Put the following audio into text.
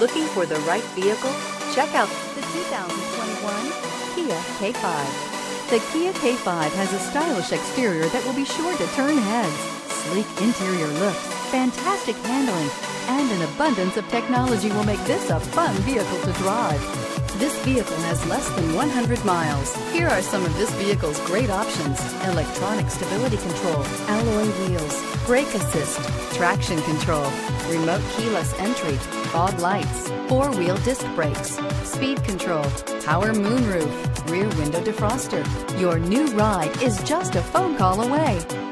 Looking for the right vehicle? Check out the 2021 Kia K5. The Kia K5 has a stylish exterior that will be sure to turn heads. Sleek interior looks, fantastic handling, and an abundance of technology will make this a fun vehicle to drive. This vehicle has less than 100 miles. Here are some of this vehicle's great options. Electronic stability control, alloy wheels, brake assist, traction control, remote keyless entry, fog lights, four-wheel disc brakes, speed control, power moonroof, rear window defroster. Your new ride is just a phone call away.